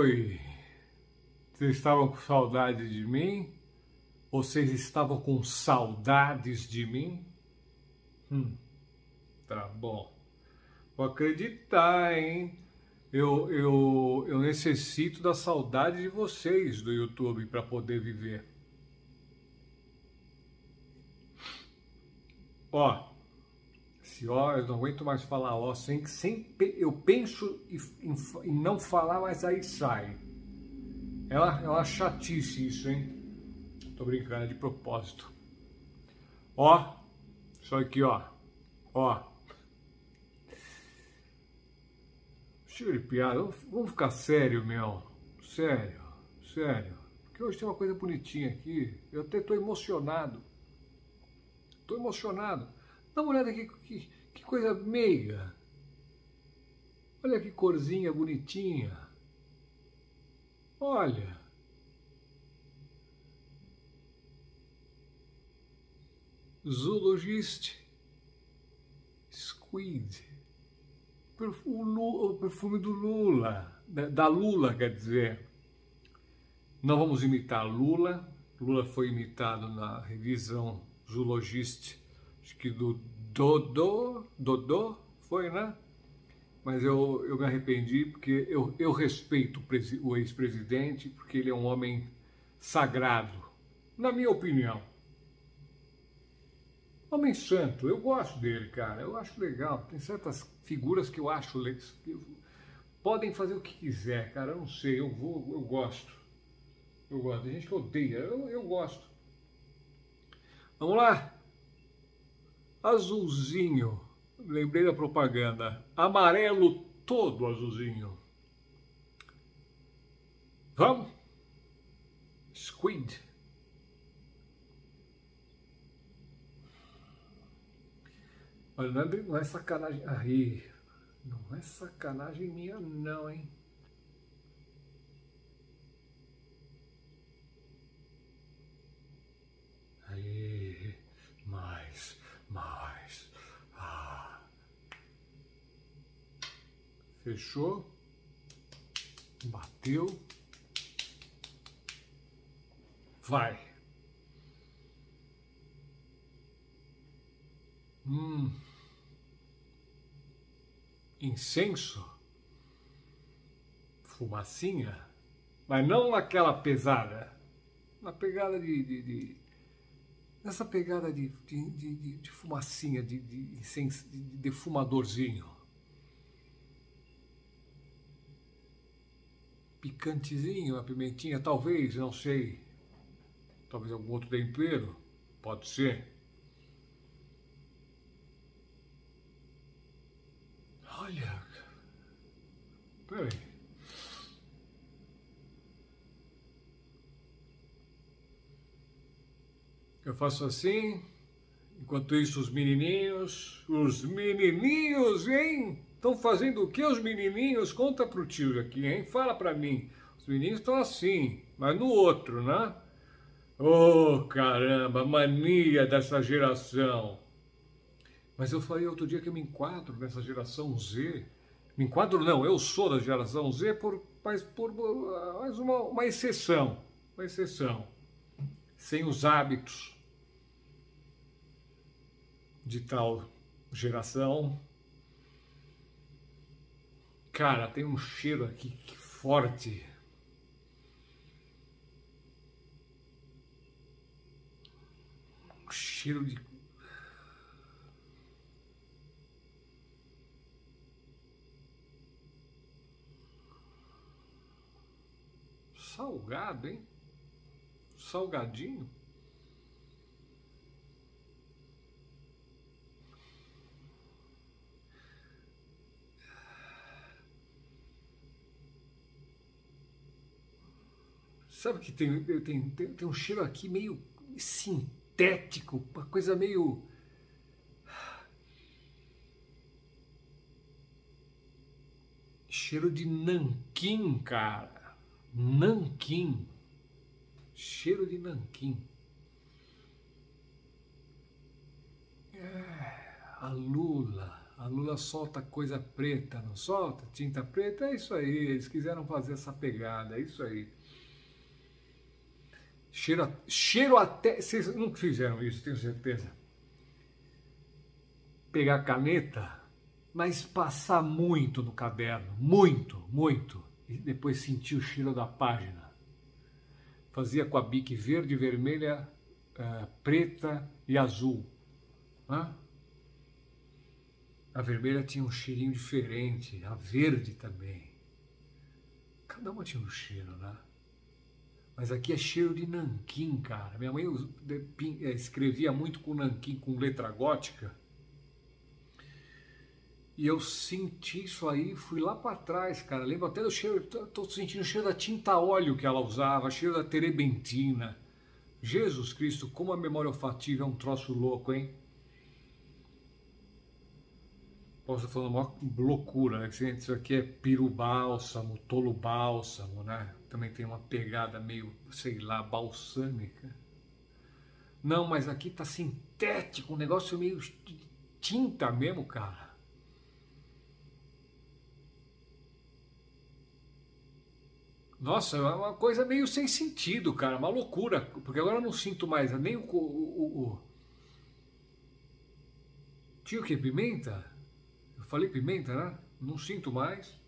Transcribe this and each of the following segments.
Oi! Vocês estavam com saudade de mim? Vocês estavam com saudades de mim? Hum, tá bom. Vou acreditar, hein? Eu, eu, eu necessito da saudade de vocês do YouTube para poder viver. Ó, ó, eu não aguento mais falar ó, sem, sem, eu penso em, em não falar, mas aí sai. É uma, é uma chatice isso, hein? Tô brincando, é de propósito. Ó, só aqui, ó. Ó. Chega de piada, vamos ficar sério, meu. Sério, sério. Porque hoje tem uma coisa bonitinha aqui. Eu até tô emocionado. Tô emocionado. Dá uma olhada aqui, que, que coisa meiga. Olha que corzinha bonitinha. Olha. Zoologist. Squid. O, perfume do Lula. Da Lula, quer dizer. Não vamos imitar Lula. Lula foi imitado na revisão Zoologist, acho que do Dodô, Dodô, foi, né? Mas eu, eu me arrependi porque eu, eu respeito o ex-presidente, porque ele é um homem sagrado, na minha opinião. Homem santo, eu gosto dele, cara, eu acho legal. Tem certas figuras que eu acho que podem fazer o que quiser, cara, eu não sei, eu vou, eu gosto. Eu gosto. Tem gente que odeia, eu, eu gosto. Vamos lá. Azulzinho. Lembrei da propaganda. Amarelo todo azulzinho. Vamos? Squid. Olha, não é, não é sacanagem. Aí, não é sacanagem minha, não, hein? Aí, mais. Ah. Fechou? Bateu. Vai. Hum incenso, fumacinha, mas não aquela pesada, uma pegada de, de, de essa pegada de, de, de, de fumacinha, de, de, de defumadorzinho. Picantezinho, a pimentinha, talvez, não sei. Talvez algum outro tempero, pode ser. Olha. Peraí. Eu faço assim. Enquanto isso, os menininhos. Os menininhos, hein? Estão fazendo o que os menininhos? Conta pro tio aqui, hein? Fala pra mim. Os meninos estão assim, mas no outro, né? Oh, caramba, mania dessa geração. Mas eu falei outro dia que eu me enquadro nessa geração Z. Me enquadro não, eu sou da geração Z, por, mas por mais uma, uma exceção. Uma exceção. Sem os hábitos de tal geração. Cara, tem um cheiro aqui forte. Um cheiro de Salgado, hein? Salgadinho. Sabe que tem, tem, tem, tem um cheiro aqui meio sintético, uma coisa meio. Cheiro de nanquim, cara. Nanquim. Cheiro de nanquim. É, a Lula, A Lula solta coisa preta, não solta? Tinta preta, é isso aí. Eles quiseram fazer essa pegada, é isso aí. Cheiro, cheiro até. Vocês não fizeram isso, tenho certeza. Pegar caneta, mas passar muito no caderno, muito, muito, e depois sentir o cheiro da página. Fazia com a bique verde, vermelha, uh, preta e azul. Hã? A vermelha tinha um cheirinho diferente, a verde também. Cada uma tinha um cheiro, né? Mas aqui é cheiro de nanquim, cara. Minha mãe eh, escrevia muito com nanquim, com letra gótica. E eu senti isso aí, fui lá para trás, cara. Lembro até do cheiro, tô sentindo o cheiro da tinta óleo que ela usava, cheiro da terebentina. Jesus Cristo, como a memória olfativa é um troço louco, hein? Posso estar falando uma loucura, né? Isso aqui é pirubálsamo, tolo bálsamo, né? Também tem uma pegada meio, sei lá, balsâmica. Não, mas aqui tá sintético, um negócio meio tinta mesmo, cara. Nossa, é uma coisa meio sem sentido, cara, uma loucura, porque agora eu não sinto mais nem o. o, o, o... Tinha que? Pimenta? Falei pimenta, né? Não sinto mais.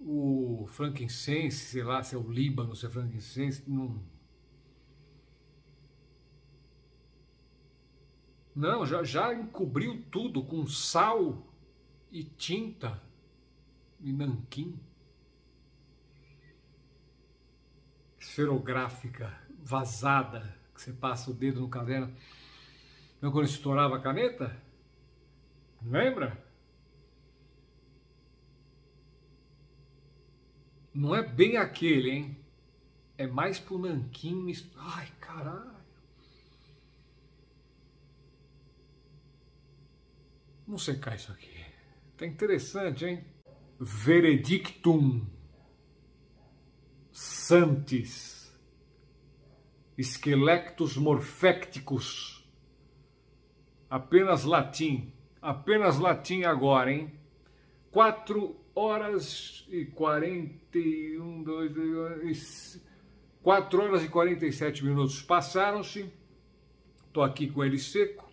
O frankincense, sei lá se é o Líbano, se é frankincense, não. Não, já, já encobriu tudo com sal e tinta e nanquim. Esferográfica, vazada, que você passa o dedo no caderno. Então, quando estourava a caneta, Lembra? Não é bem aquele, hein? É mais pro nanquim. Ai, caralho. Vamos secar isso aqui. Tá interessante, hein? Veredictum Santis Esquelectus Morfecticus apenas latim apenas latim agora, hein? 4 horas e 41, 2, 4 horas e 47 minutos passaram-se. Estou aqui com ele seco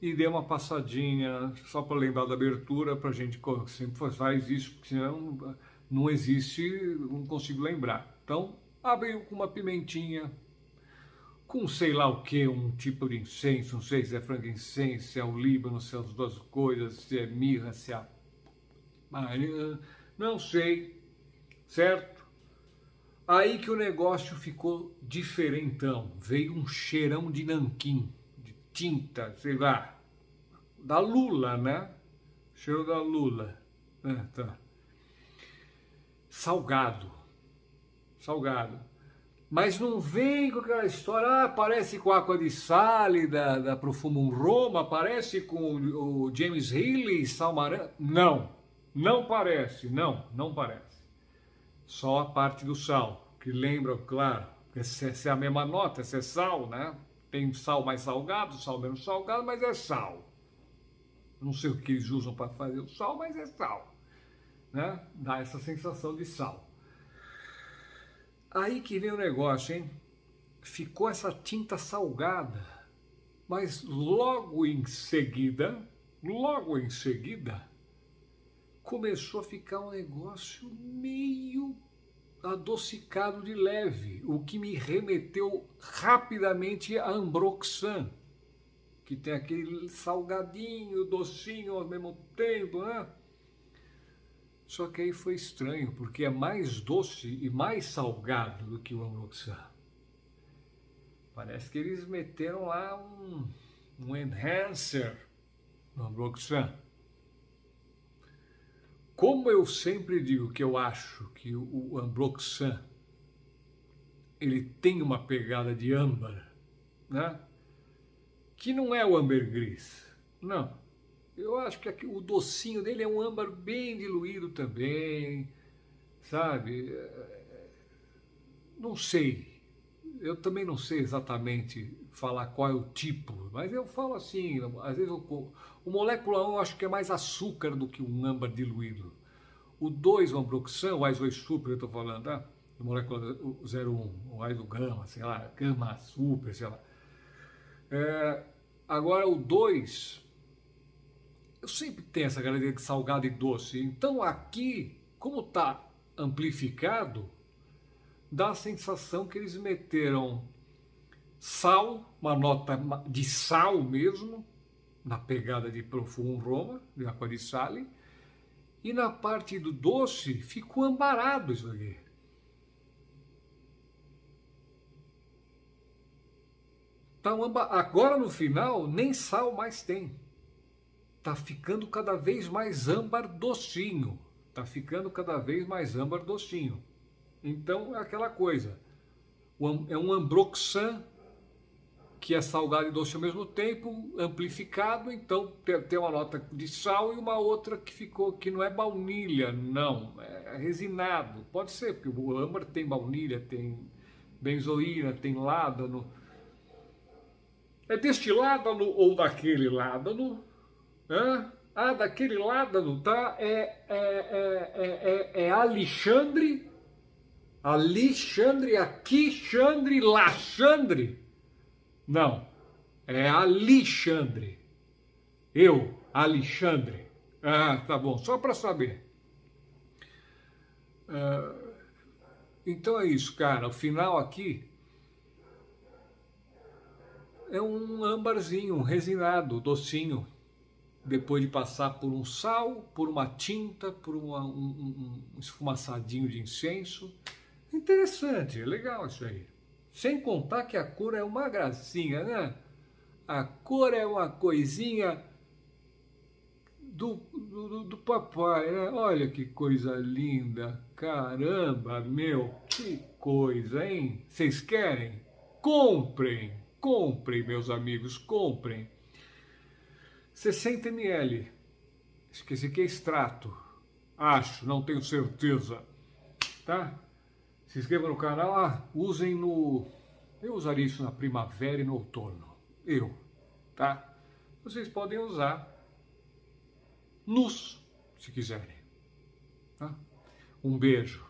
e dei uma passadinha só para lembrar da abertura, para a gente sempre faz isso, porque senão não existe, não consigo lembrar. Então, abriu com uma pimentinha, com sei lá o que, um tipo de incenso, não sei se é frankincense, se é o líbano, se é as duas coisas, se é mirra, se é não sei, certo? Aí que o negócio ficou diferentão, veio um cheirão de nanquim, de tinta, sei lá, da lula, né? Cheiro da lula, é, tá. Salgado, salgado. Mas não vem com aquela história, ah, parece com Água de Sale da, da Profumum Roma, parece com o James Healy, Salmaran. Não, não parece, não, não parece. Só a parte do sal, que lembra, claro, essa é a mesma nota, essa é sal, né? Tem sal mais salgado, sal menos salgado, mas é sal. Não sei o que eles usam para fazer o sal, mas é sal. Né? Dá essa sensação de sal. Aí que vem o negócio, hein? Ficou essa tinta salgada, mas logo em seguida, logo em seguida, começou a ficar um negócio meio adocicado de leve, o que me remeteu rapidamente a Ambroxan, que tem aquele salgadinho, docinho ao mesmo tempo, né? Só que aí foi estranho, porque é mais doce e mais salgado do que o Amroxan. Parece que eles meteram lá um, um enhancer no Amroxan. Como eu sempre digo que eu acho que o, Ambroxan ele tem uma pegada de âmbar, né? Que não é o ambergris, não. Eu acho que o docinho dele é um âmbar bem diluído também, sabe? Não sei. eu também não sei exatamente falar qual é o tipo, mas eu falo assim, às vezes o, o molécula 1 eu acho que é mais açúcar do que um âmbar diluído. O 2, o ambroxan, o ISO super, eu estou falando, tá? O molécula 01, o ISO gama, sei lá, gama super, sei lá. É, agora o 2, eu sempre tenho essa garantia de salgado e doce. Então aqui, como está amplificado, dá a sensação que eles meteram sal, uma nota de sal mesmo, na pegada de Profum Roma, de Aqua di Sale, e na parte do doce ficou ambarado isso aqui. Um Agora no final, nem sal mais tem. Tá ficando cada vez mais âmbar docinho. Tá ficando cada vez mais âmbar docinho. Então é aquela coisa. É um ambroxan que é salgado e doce ao mesmo tempo, amplificado, então tem uma nota de sal e uma outra que ficou que não é baunilha, não, é resinado. Pode ser, porque o âmbar tem baunilha, tem benzoína, tem ládano. É deste ládano ou daquele ládano? Hã? Ah, daquele ládano, tá? É, é, é, é, é Alexandre Alexandre, aqui, Xandre, Laxandre. Não, é Alexandre. Eu, Alexandre. Ah, tá bom, só para saber. Ah, então é isso, cara. O final aqui é um âmbarzinho, um resinado, docinho. Depois de passar por um sal, por uma tinta, por uma, um, um esfumaçadinho de incenso. Interessante, legal isso aí. Sem contar que a cor é uma gracinha, né? A cor é uma coisinha do, do, do papai, né? Olha que coisa linda. Caramba, meu, que coisa, hein? Vocês querem? Comprem, comprem, meus amigos, comprem. 60 ml. Esqueci que é extrato. Acho, não tenho certeza. Tá? Se inscreva no canal, ah, usem no... Eu usaria isso na primavera e no outono. Eu, tá? Vocês podem usar nus, se quiserem. Tá? Um beijo.